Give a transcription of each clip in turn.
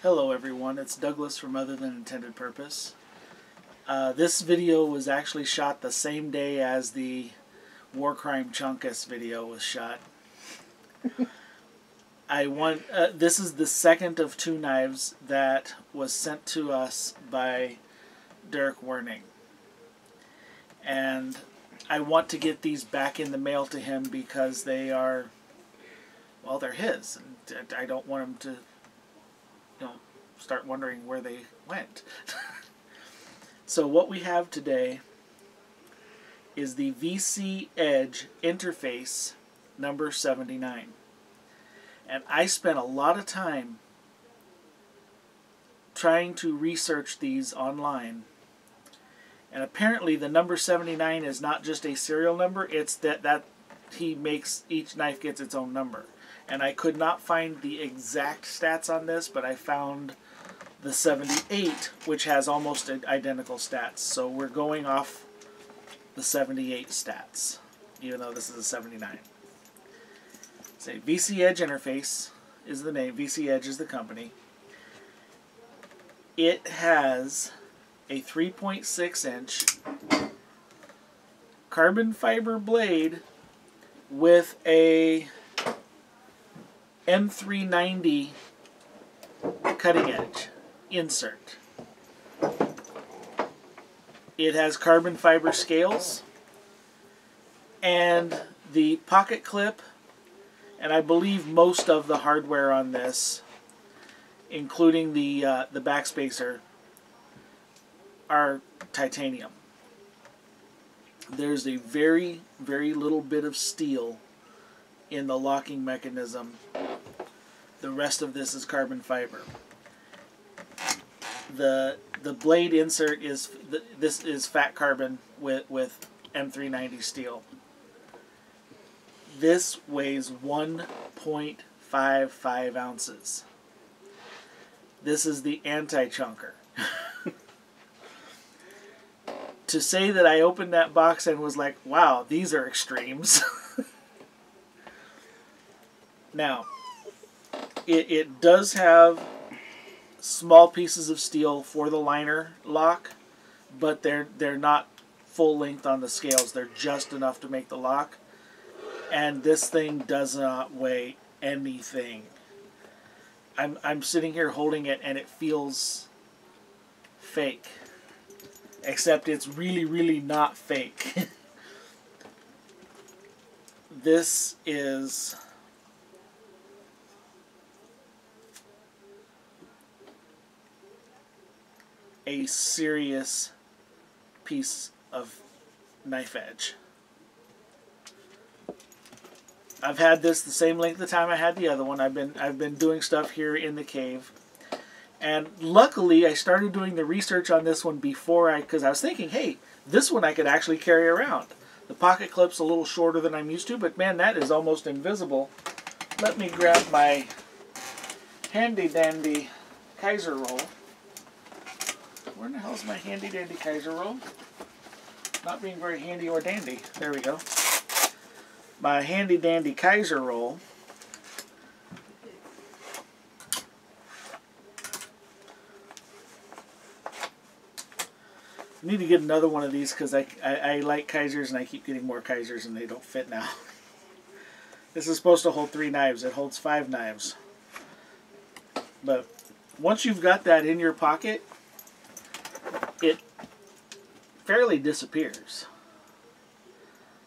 Hello everyone, it's Douglas from Other Than Intended Purpose. Uh, this video was actually shot the same day as the War Crime Chunkus video was shot. I want uh, this is the second of two knives that was sent to us by Dirk Werning. And I want to get these back in the mail to him because they are well, they're his. And I don't want him to you know, start wondering where they went. so what we have today is the VC Edge interface number 79. And I spent a lot of time trying to research these online. And apparently the number 79 is not just a serial number, it's that, that he makes each knife gets its own number and I could not find the exact stats on this, but I found the 78, which has almost identical stats. So we're going off the 78 stats, even though this is a 79. Say VC Edge Interface is the name, VC Edge is the company. It has a 3.6 inch carbon fiber blade with a M390 cutting edge insert. It has carbon fiber scales and the pocket clip and I believe most of the hardware on this including the uh, the backspacer are titanium. There's a very very little bit of steel in the locking mechanism the rest of this is carbon fiber. The the blade insert is this is fat carbon with with M390 steel. This weighs 1.55 ounces. This is the anti-chunker. to say that I opened that box and was like, wow, these are extremes. now, it, it does have small pieces of steel for the liner lock, but they're they're not full length on the scales. They're just enough to make the lock. And this thing does not weigh anything. I'm I'm sitting here holding it and it feels fake. Except it's really really not fake. this is a serious piece of knife edge. I've had this the same length of time I had the other one. I've been I've been doing stuff here in the cave. And luckily I started doing the research on this one before I cuz I was thinking, "Hey, this one I could actually carry around." The pocket clip's a little shorter than I'm used to, but man, that is almost invisible. Let me grab my handy dandy Kaiser roll. Where in the hell is my handy dandy Kaiser roll? Not being very handy or dandy. There we go. My handy dandy Kaiser roll. I need to get another one of these because I, I, I like Kaisers and I keep getting more Kaisers and they don't fit now. this is supposed to hold three knives. It holds five knives. But once you've got that in your pocket, fairly disappears.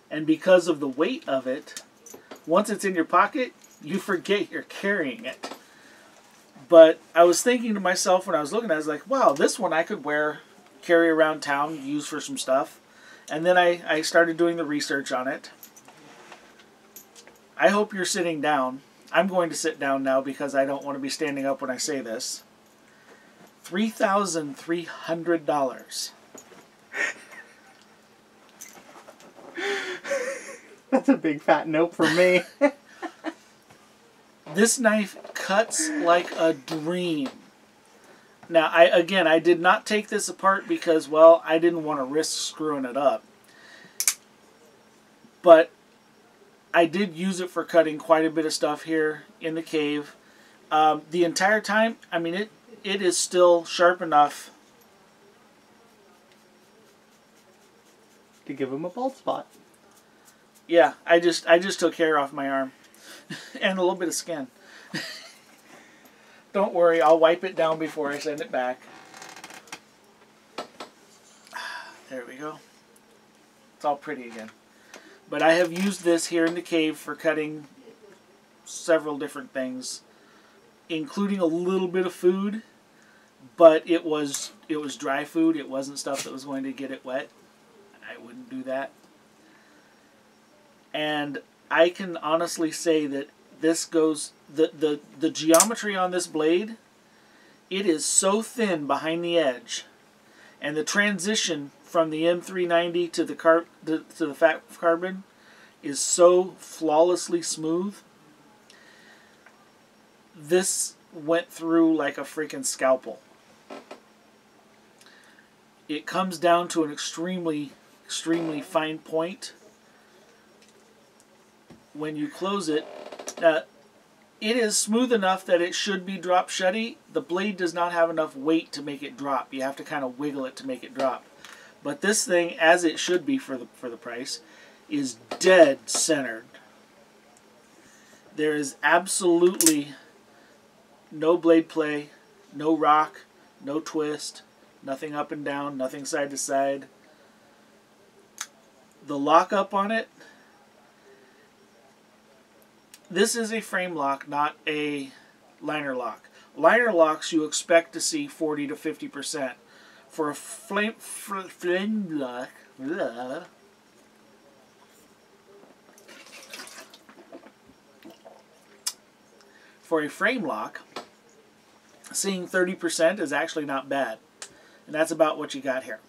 And because of the weight of it, once it's in your pocket, you forget you're carrying it. But I was thinking to myself when I was looking at it, I was like, wow, this one I could wear, carry around town, use for some stuff. And then I, I started doing the research on it. I hope you're sitting down. I'm going to sit down now because I don't want to be standing up when I say this. $3,300. That's a big fat nope for me. this knife cuts like a dream. Now, I again, I did not take this apart because, well, I didn't want to risk screwing it up. But I did use it for cutting quite a bit of stuff here in the cave. Um, the entire time, I mean, it it is still sharp enough To give him a bald spot. Yeah, I just I just took hair off my arm and a little bit of skin. Don't worry, I'll wipe it down before I send it back. There we go. It's all pretty again. But I have used this here in the cave for cutting several different things, including a little bit of food, but it was it was dry food. It wasn't stuff that was going to get it wet. I wouldn't do that. And I can honestly say that this goes the the the geometry on this blade it is so thin behind the edge. And the transition from the M390 to the car the, to the fat carbon is so flawlessly smooth. This went through like a freaking scalpel. It comes down to an extremely extremely fine point when you close it. Uh, it is smooth enough that it should be drop shutty. The blade does not have enough weight to make it drop. You have to kind of wiggle it to make it drop. But this thing, as it should be for the for the price, is dead centered. There is absolutely no blade play, no rock, no twist, nothing up and down, nothing side to side. The lockup on it this is a frame lock, not a liner lock. Liner locks you expect to see 40 to 50%. For a flame, flame lock, for a frame lock, seeing 30% is actually not bad. And that's about what you got here.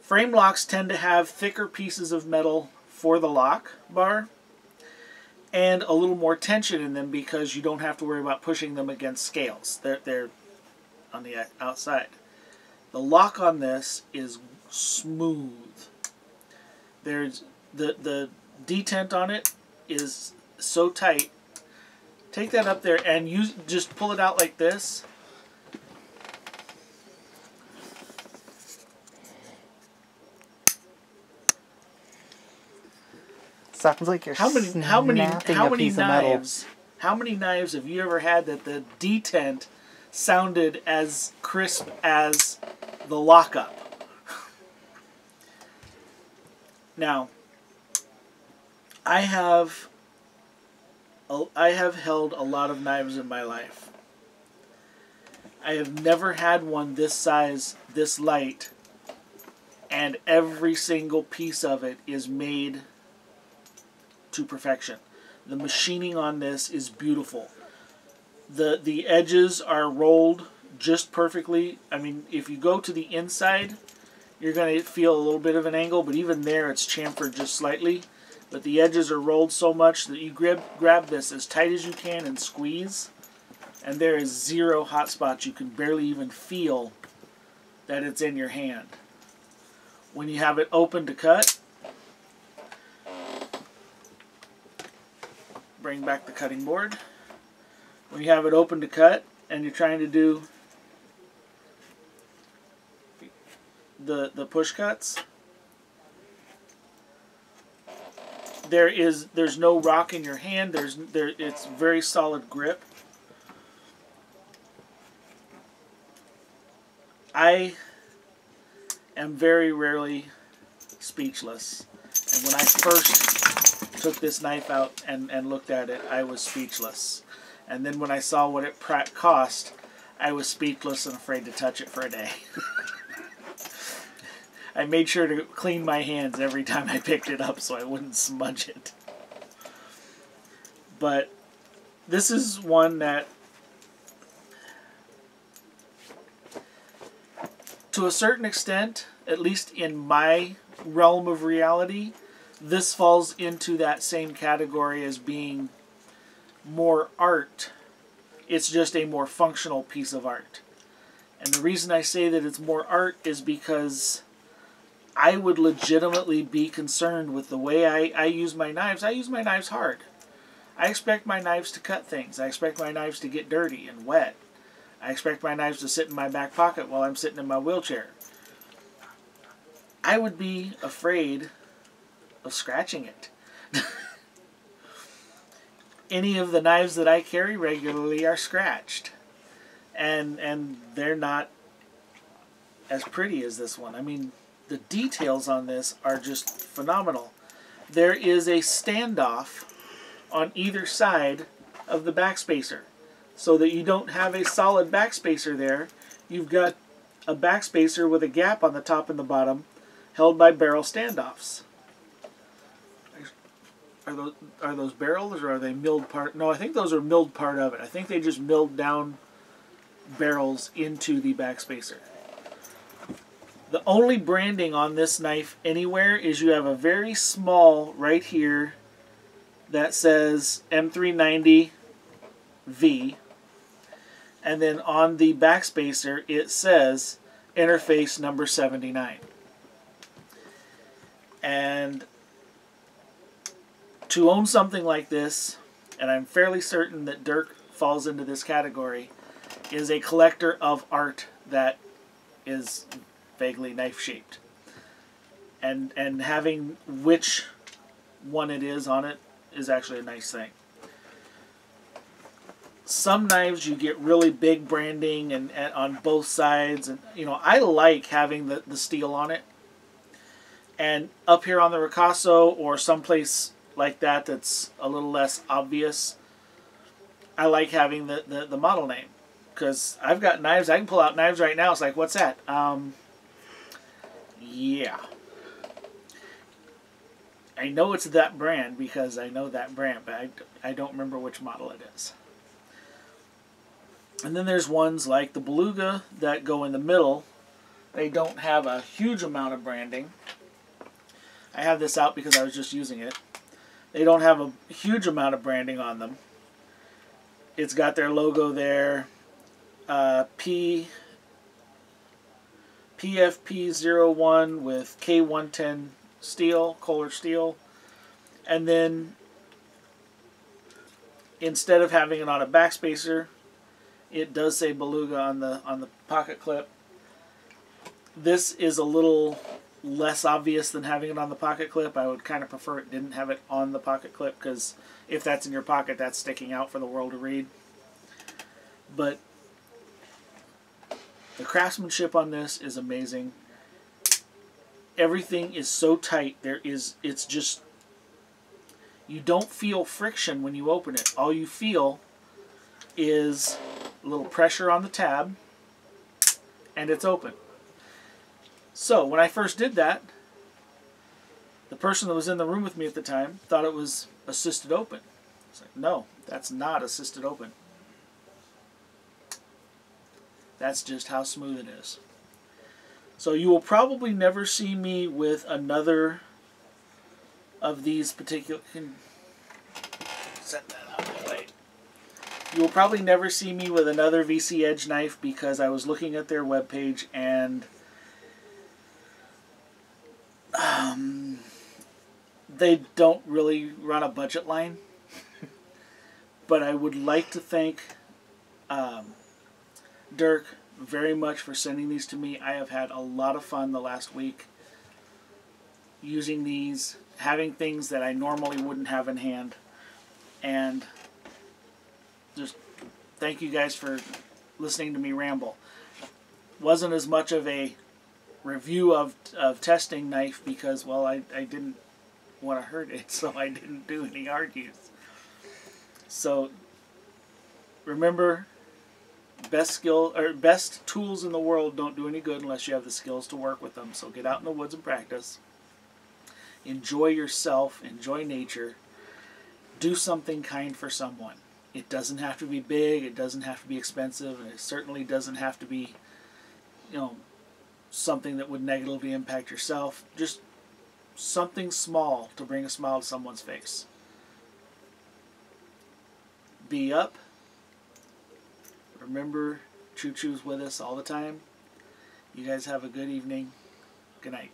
Frame locks tend to have thicker pieces of metal for the lock bar and a little more tension in them because you don't have to worry about pushing them against scales. They're, they're on the outside. The lock on this is smooth. There's the the detent on it is so tight. Take that up there and use just pull it out like this Sounds like you're how many how many how many knives how many knives have you ever had that the detent sounded as crisp as the lockup? now, I have I have held a lot of knives in my life. I have never had one this size, this light, and every single piece of it is made to perfection. The machining on this is beautiful. The the edges are rolled just perfectly. I mean, if you go to the inside, you're going to feel a little bit of an angle, but even there it's chamfered just slightly. But the edges are rolled so much that you grab, grab this as tight as you can and squeeze, and there is zero hot spots. You can barely even feel that it's in your hand. When you have it open to cut, bring back the cutting board. When you have it open to cut and you're trying to do the, the push cuts, there is there's no rock in your hand. There's there it's very solid grip. I am very rarely speechless. And when I first took this knife out and, and looked at it, I was speechless. And then when I saw what it cost, I was speechless and afraid to touch it for a day. I made sure to clean my hands every time I picked it up so I wouldn't smudge it. But this is one that, to a certain extent, at least in my realm of reality, this falls into that same category as being more art. It's just a more functional piece of art. And the reason I say that it's more art is because I would legitimately be concerned with the way I, I use my knives. I use my knives hard. I expect my knives to cut things. I expect my knives to get dirty and wet. I expect my knives to sit in my back pocket while I'm sitting in my wheelchair. I would be afraid of scratching it. Any of the knives that I carry regularly are scratched. And and they're not as pretty as this one. I mean, the details on this are just phenomenal. There is a standoff on either side of the backspacer so that you don't have a solid backspacer there. You've got a backspacer with a gap on the top and the bottom held by barrel standoffs. Are those, are those barrels or are they milled part? No, I think those are milled part of it. I think they just milled down barrels into the backspacer. The only branding on this knife anywhere is you have a very small right here that says M390V and then on the backspacer it says interface number 79 and to own something like this and I'm fairly certain that Dirk falls into this category is a collector of art that is vaguely knife shaped and and having which one it is on it is actually a nice thing. Some knives you get really big branding and, and, on both sides and you know I like having the, the steel on it. And up here on the Ricasso or someplace like that that's a little less obvious I like having the, the, the model name because I've got knives I can pull out knives right now it's like what's that um, yeah I know it's that brand because I know that brand but I, I don't remember which model it is and then there's ones like the Beluga that go in the middle. They don't have a huge amount of branding. I have this out because I was just using it. They don't have a huge amount of branding on them. It's got their logo there. Uh, P PFP01 with K110 steel, Kohler steel. And then instead of having it on a backspacer, it does say Beluga on the on the pocket clip. This is a little less obvious than having it on the pocket clip. I would kind of prefer it didn't have it on the pocket clip because if that's in your pocket, that's sticking out for the world to read. But the craftsmanship on this is amazing. Everything is so tight. There is it's just you don't feel friction when you open it. All you feel is a little pressure on the tab, and it's open. So when I first did that, the person that was in the room with me at the time thought it was assisted open. It's like, no, that's not assisted open. That's just how smooth it is. So you will probably never see me with another of these particular... Set that you will probably never see me with another VC Edge knife because I was looking at their webpage and they don't really run a budget line. but I would like to thank um, Dirk very much for sending these to me. I have had a lot of fun the last week using these, having things that I normally wouldn't have in hand. And just thank you guys for listening to me ramble. Wasn't as much of a review of, of testing knife because, well, I, I didn't want to hurt it, so I didn't do any argues. So remember, best skill or best tools in the world don't do any good unless you have the skills to work with them. So get out in the woods and practice. Enjoy yourself, enjoy nature. Do something kind for someone. It doesn't have to be big, it doesn't have to be expensive, and it certainly doesn't have to be, you know, something that would negatively impact yourself. Just something small to bring a smile to someone's face. Be up. Remember, Choo Choo's with us all the time. You guys have a good evening. Good night.